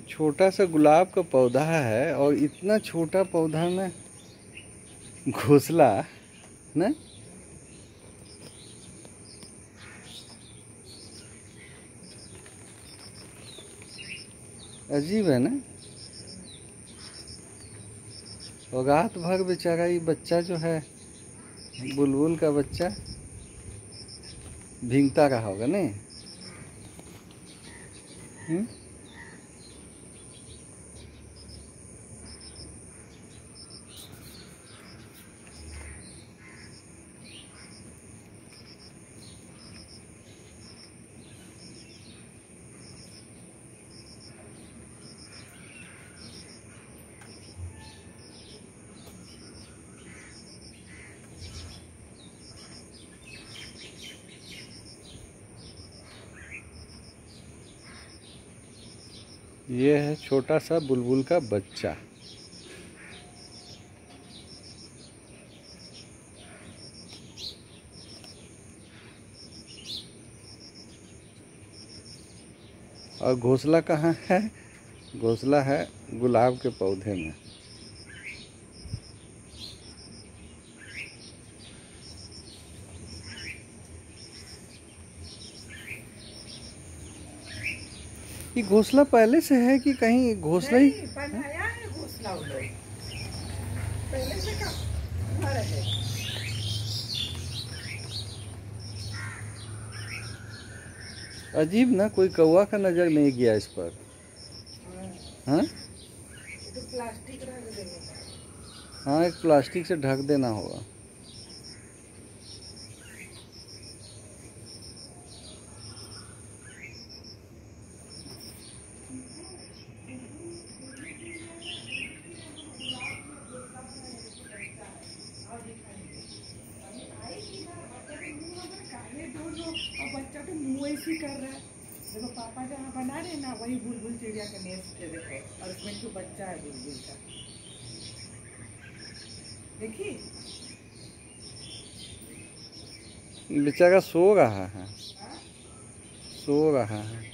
छोटा सा गुलाब का पौधा है और इतना छोटा पौधा में घोसला, ना? अजीब है ना? और रात भर बेचारा ये बच्चा जो है, बुलबुल का बच्चा, भींगता रहा होगा, नहीं? हम्म? ये है छोटा सा बुलबुल का बच्चा। और घोंसला कहाँ है? घोंसला है गुलाब के पौधे में। ये घोंसला पहले से है कि कहीं घोसला ही? है है। अजीब ना कोई कौवा का नज़र नहीं गया इस पर। हाँ? देंगे हाँ एक प्लास्टिक से ढक देना होगा। ही कर रहा है। देखो पापा जहाँ बना रहे ना वही बुलबुल चिड़िया का नेस्ट है। देखो और उसमें जो बच्चा है बुलबुल का। देखिए बेचारा सो रहा है? सो रहा है।